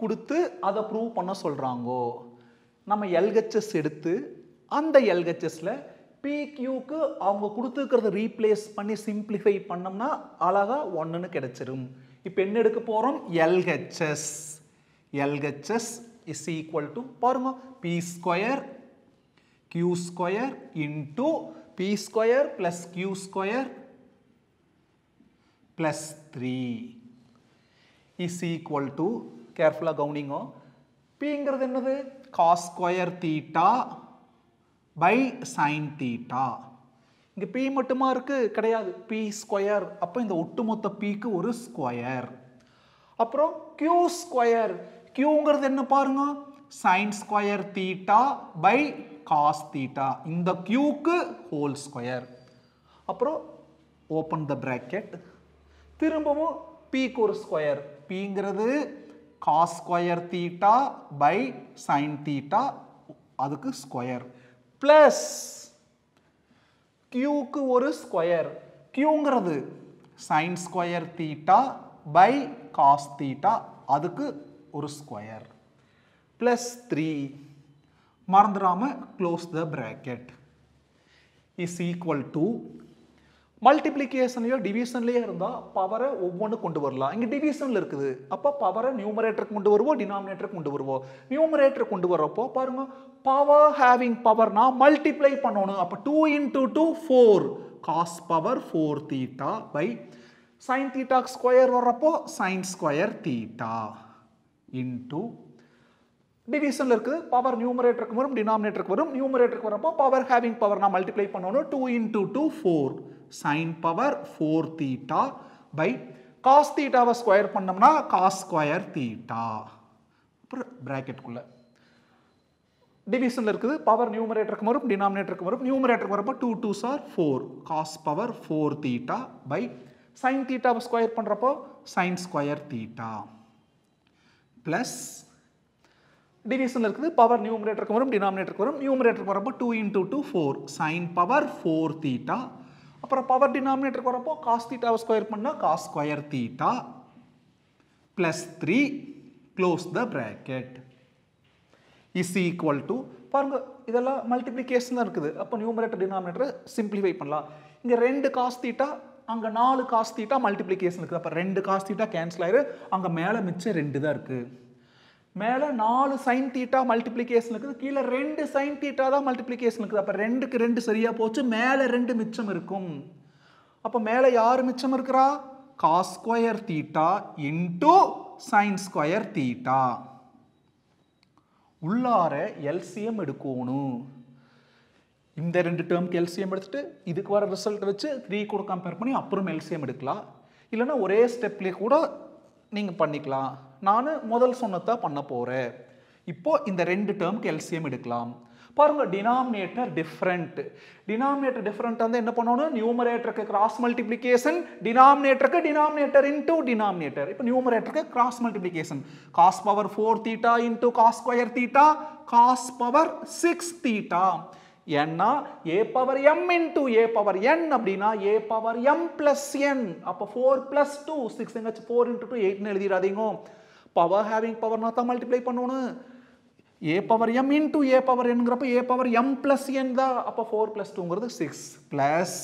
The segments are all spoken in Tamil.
கொடுத்து அதை ப்ரூவ் பண்ண சொல்கிறாங்கோ நம்ம எல்ஹெச்எஸ் எடுத்து அந்த எல்ஹெச்எஸில் பிக்யூக்கு அவங்க கொடுத்துருக்கிறத ரீப்ளேஸ் பண்ணி சிம்பிளிஃபை பண்ணோம்னா அழகாக ஒன்றுன்னு கிடச்சிரும். இப்போ என்ன எடுக்க போகிறோம் LHS LHS is equal to பாருங்க P square Q square into p square plus q square plus 3 is equal to கேர்ஃபுல்லாக கவனிங்க. பிங்கிறது என்னது? Cos square theta by sine theta இங்கே பி மட்டுமா இருக்குது கிடையாது. பி ஸ்கொயர் அப்போ இந்த ஒட்டுமொத்த பிக்கு ஒரு ஸ்கொயர் அப்புறம் கியூ ஸ்கொயர் கியூங்கிறது என்ன பாருங்க? Sine square theta by cos theta இந்த கியூக்கு ஹோல் ஸ்கொயர் அப்புறம் ஓப்பன் த பிராக்கெட் திரும்பவும் பிக்கு ஒரு ஸ்கொயர் பிங்கிறது cos square theta by sine theta அதுக்கு ஸ்கொயர் ப்ளஸ் க்யூக்கு ஒரு square க்யூங்கிறது sine square theta by cos theta அதுக்கு ஒரு ஸ்கொயர் ப்ளஸ் த்ரீ மறந்துடாமல் close the bracket is equal to மல்டிப்ளிகேஷன்லையோ டிவிஷன்லையோ இருந்தால் பவரை ஒவ்வொன்று கொண்டு வரலாம். இங்கே டிவிஷனில் இருக்குது. அப்போ பவரை நியூமரேட்டருக்கு கொண்டு வருவோம் டினாமினேட்டருக்கு கொண்டு வருவோம். நியூமரேட்டர் கொண்டு வரப்போ பாருங்க பவர் ஹேவிங் பவர்னா மல்டிப்ளை பண்ணணும். அப்போ two into two four cos power four theta by sine theta square வர்றப்போ சைன் ஸ்கொயர் தீட்டா இன்டூ டிவிஷனில் இருக்குது. பவர் நியூமரேட்டருக்கு வரும் டினாமினேட்டருக்கு வரும். நியூமரேட்டருக்கு வரப்போ பவர் ஹேவிங் பவர் நான் மல்டிப்ளை பண்ணணும். Two into two four sine power four theta by cos தீட்டாவை ஸ்கொயர் பண்ணோம்னா காஸ் ஸ்கொயர் தீட்டா அப்புறம் ப்ராக்கெட்டுக்குள்ள டிவிஷனில் இருக்குது பவர் நியூமரேட்டருக்கு வரும் டினாமினேட்டருக்கு வரும். நியூமரேட்டருக்கு வரப்போ two two are four cos power four theta by sine தீட்டாவை ஸ்கொயர் பண்ணுறப்போ சைன் ஸ்கொயர் தீட்டா ப்ளஸ் டிவிஷனில் இருக்குது பவர் நியூமரேட்டருக்கு வரும் டினாமினேட்டருக்கு வரும். நியூமரேட்டருக்கு வரப்போ two into two four sine power four theta அப்புறம் பவர் டினாமினேட்டருக்கு வரப்போ காஸ் தீட்டாவை ஸ்கொயர் பண்ணால் cos square theta plus three close the bracket is equal to பாருங்க இதெல்லாம் மல்டிப்ளிகேஷன் தான் இருக்குது. அப்போ நியூமரேட்டர் டினாமினேட்டரை சிம்பிளிஃபை பண்ணலாம். இங்கே ரெண்டு காஸ் தீட்டா அங்கே நாலு காஸ் தீட்டா மல்டிப்ளிகேஷன் இருக்குது. அப்போ ரெண்டு காஸ் தீட்டா கேன்சல் ஆயிரு. அங்கே மேலே மிச்சம் ரெண்டு தான் இருக்குது மேலே நாலு சைன் தீட்டா மல்டிப்ளிகேஷன் இருக்குது. கீழே ரெண்டு சைன் தீட்டா தான் மல்டிப்ளிகேஷன் இருக்குது. அப்போ ரெண்டுக்கு ரெண்டு சரியாக போச்சு. மேலே ரெண்டு மிச்சம் இருக்கும். அப்போ மேலே யார் மிச்சம் இருக்கிறா? Cos square theta into sine square theta உள்ளார எல்சிஎம் எடுக்கணும். இந்த ரெண்டு டேர்ம்க்கு எல்சிஎம் எடுத்துட்டு இதுக்கு வர ரிசல்ட் வச்சு த்ரீ கூட கம்பேர் பண்ணி அப்புறம் எல்சிஎம் எடுக்கலாம். இல்லைன்னா ஒரே ஸ்டெப்லேயே கூட நீங்கள் பண்ணிக்கலாம். நான் முதல் சொன்னதான் பண்ண போகிறேன் இப்போ இந்த ரெண்டு டேர்முக்கு எல்சிஎம் எடுக்கலாம். பாருங்கள் டினாமினேட்டர் டிஃப்ரெண்ட் டினாமினேட்டர் டிஃப்ரெண்ட் வந்து என்ன பண்ணணும்? நியூமரேட்டருக்கு கிராஸ் மல்டிப்ளிகேஷன் டினாமினேட்டருக்கு டினாமினேட்டர் இன்டூ டினாமினேட்டர் இப்போ நியூமரேட்டருக்கு cross multiplication cos power four theta into cos square theta cos power six theta ஏன்னா A power M into A power N அப்படின்னா A power M plus N அப்போ ஃபோர் பிளஸ் டூ சிக்ஸ் எங்காச்சும் ஃபோர் இன்டூ டூ எயிட்னு எழுதிடாதீங்க. பவர் ஹேவிங் பவர்னா தான் மல்டிப்ளை பண்ணணும் A power M into A power என்கிறப்ப A power M plus N தான் அப்போ four plus டூங்கிறது six plus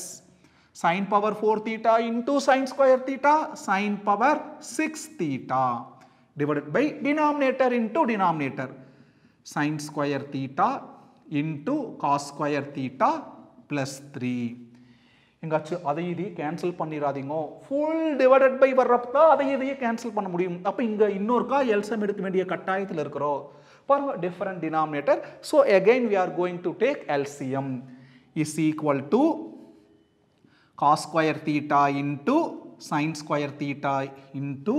sine power four theta into sine square theta sine power six theta divided by denominator into denominator sine square theta into cos square theta plus three எங்காச்சும் அதை இதையும் கேன்சல் பண்ணிடாதீங்க ஃபுல் டிவைடட் பை வர்றப்ப தான் அதை இதையே கேன்சல் பண்ண முடியும். அப்போ இங்கே இன்னொருக்கா எல்சம் எடுக்க வேண்டிய கட்டாயத்தில் இருக்கிறோம். பரவ different denominator so again we are going to take LCM is equal to cos square theta into sine square theta into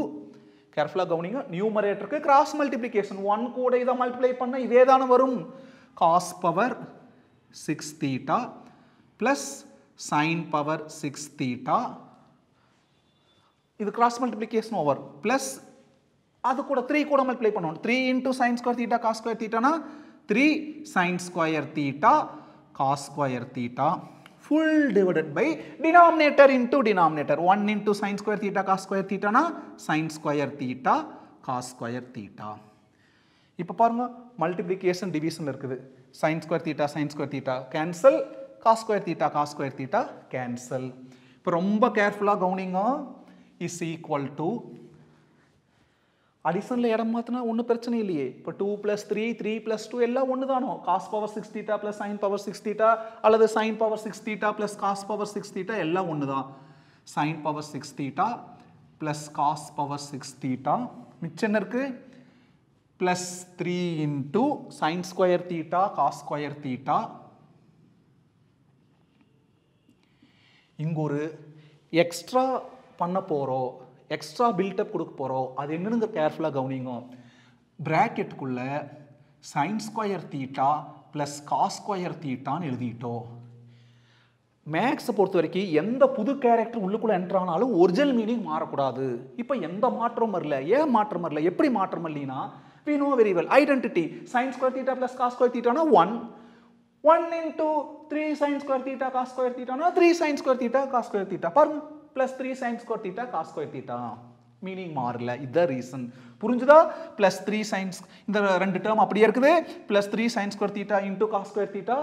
கேர்ஃபுல்லாக கவனிங்க நியூமரேட்டருக்கு கிராஸ் மல்டிப்ளிகேஷன் ஒன் கூட இதை மல்டிப்ளை பண்ண இதே தானே வரும். Cos power six theta plus sine power six theta இது கிராஸ் மல்டிப்ளிகேஷன் ஓவர் ப்ளஸ் அது கூட த்ரீ கூட மல்டிப்ளை பண்ணணும் three into sine square theta cos square தீட்டானா three sine square theta cos square theta full divided by denominator into denominator one into sine square theta cos square தீட்டானா sine square theta cos square theta இப்போ பாருங்க மல்டிப்ளிகேஷன் டிவிஷன் இருக்குது. Sine square theta sine square theta cancel cos square theta cos square theta cancel இப்போ ரொம்ப கேர்ஃபுல்லாக கவனிங்க. இஸ் ஈக்குவல் டு அடிஷனில் இடம் மாற்றினா ஒன்றும் பிரச்சனை இல்லையே. இப்போ two plus three three plus two எல்லாம் ஒன்று தானோ cos power six theta plus sine power six theta அல்லது sine power six theta plus cos power six theta எல்லாம் ஒன்று தான் sine power six theta plus cos power six theta மிச்சம் என்ன இருக்குது plus three into sine square theta cos square theta இங்க ஒரு எக்ஸ்ட்ரா பண்ண போகிறோம் எக்ஸ்ட்ரா பில்டப் கொடுக்க போகிறோம் அது என்னன்னு கேர்ஃபுல்லாக கவனிங்க. ப்ராக்கெட்டுக்குள்ளே sine square theta plus cos square தீட்டான்னு எழுதிட்டோம் மேக்ஸை பொறுத்த வரைக்கும் எந்த புது கேரக்டர் உள்ளுக்குள்ளே என்ட்ரானாலும் ஆனாலும் ஒரிஜினல் மீனிங் மாறக்கூடாது. இப்போ எந்த மாற்றம் வரல ஏன் மாற்றம் வரல எப்படி மாற்றம் இல்லைன்னா we know very well identity sine square theta plus cos square தீட்டானா one one into three square theta cos square theta no three sine square theta cos square theta. பாருங்க. Plus three sine square theta cos square theta. Meaning மாறல. இதுதான் ரீசன் புரிஞ்சுதா? ப்ளஸ் த்ரீ சைன்ஸ் இந்த ரெண்டு டேர்ம் அப்படியே இருக்குது. Plus three sine square theta into cos square theta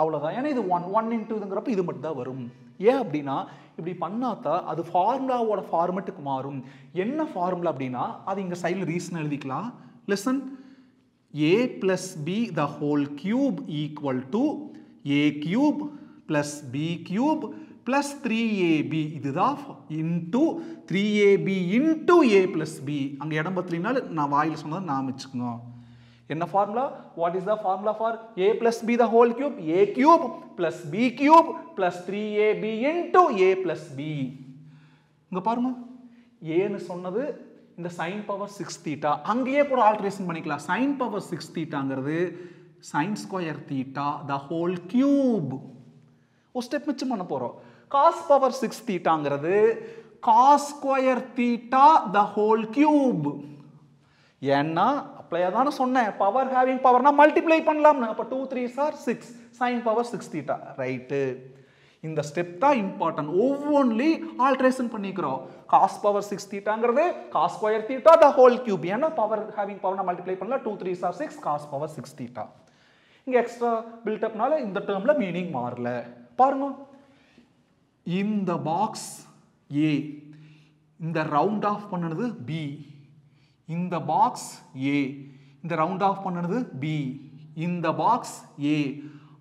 அவ்வளோதான் ஏன்னா இது ஒன் ஒன் இன்டூங்கிறப்ப இது மட்டும் தான் வரும். ஏன் அப்படின்னா இப்படி பண்ணாதான் அது ஃபார்முலாவோட ஃபார்மெட்டுக்கு மாறும். என்ன ஃபார்முலா அப்படின்னா அது இங்கே சைடில் ரீசன் எழுதிக்கலாம். Lesson a plus b the whole cube equal to a cube plus b cube plus 3ab இதுதான் into 3ab into a plus b அங்க இடம் பத்திலினால் நான் வாயில் சொன்னது நான் வச்சுக்கோங்க என்ன formula what is the formula for a plus b the whole cube a cube plus b cube plus 3ab into a plus b இங்க பாருங்க ஏன்னு சொன்னது இந்த சைன் பவர் சிக்ஸ் தீட்டா அங்கேயே கூட ஆல்ட்ரேஷன் பண்ணிக்கலாம். Sign power six தீட்டாங்கிறது sine square theta the whole cube ஒரு ஸ்டெப் மிச்சம் பண்ண போகிறோம் cos power six தீட்டாங்கிறது cos square theta the whole cube ஏன்னா அப்ளையாக தானே சொன்னேன் பவர் ஹேவிங் பவர்னா மல்டிப்ளை பண்ணலாம்னு. அப்போ two three are six sine power six theta right இந்த ஸ்டெப் தான் இம்பார்ட்டன்ட் ஒவ்வொன்லி ஆல்ட்ரேஷன் பண்ணிக்கிறோம். Cos power six தீட்டாங்கிறது cos square theta the whole cube ஏன்னா பவர் ஹேவிங் பவர்னா மல்டிப்ளை பண்ணலாம் two three are six cos power six theta இங்கே எக்ஸ்ட்ரா பில்டப்னால இந்த டேர்மில் மீனிங் மாறல. பாருங்க. இந்த பாக்ஸ் ஏ இந்த ரவுண்ட் ஆஃப் பண்ணுனது பி இந்த பாக்ஸ் ஏ இந்த ரவுண்ட் ஆஃப் பண்ணுனது பி இந்த பாக்ஸ் ஏ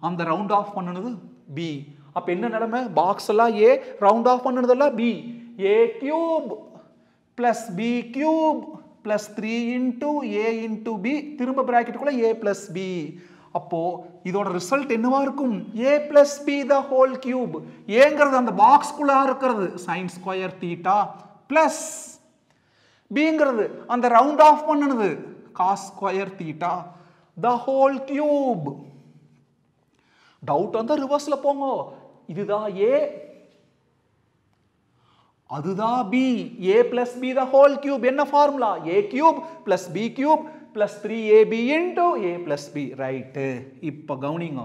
அந்த ரவுண்ட் ஆஃப் பண்ணுனது பி அப்ப என்ன நிலைமை? பாக்ஸ் எல்லாம் ஏ round off பண்ணுனதெல்லாம் B A cube plus B cube plus three into A into B திரும்ப ப்ராக்கெட்டுக்குள்ளே ஏ பிளஸ் பி அப்போ இதோட ரிசல்ட் என்னவா இருக்கும்? A plus B the whole cube ஏங்கிறது அந்த பாக்ஸ்குள்ளா இருக்கிறது. சைன் ஸ்கொயர் தீட்டா பிளஸ் பிங்கிறது அந்த ரவுண்ட் ஆஃப் பண்ணுனது. Cos square theta the whole cube doubt வந்தால் ரிவர்ஸில் போங்க. இதுதான் ஏ அதுதான் B A plus B the whole cube என்ன formula A cube plus B cube plus three AB into A plus B right இப்போ கவுனிங்க.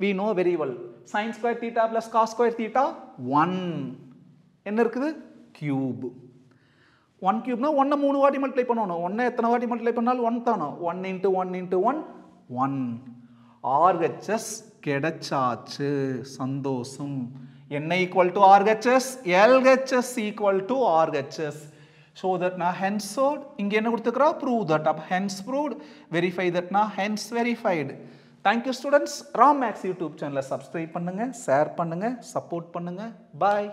We know very well sine square theta plus cos square theta one என்ன இருக்குது? கியூப் ஒன் கியூப்னா ஒன்றை மூணு வாட்டி மல்டிப்ளை பண்ணணும். ஒன்றை எத்தனை வாட்டி மல்டிப்ளை பண்ணாலும் ஒன் தானோ? One into one into one one RHS கிடைச்சாச்சு. சந்தோஷம். என்ன equal to RHS LHS equal to RHS show that நான் ஹென்ஸ் ஹென்ஸோட் இங்கே என்ன கொடுத்துக்கிறா? Prove that up hence proved verify that நான் hence verified thank you students Ram maths YouTube சேனலை சப்ஸ்கிரைப் பண்ணுங்கள் ஷேர் பண்ணுங்கள் சப்போர்ட் பண்ணுங்கள் பாய்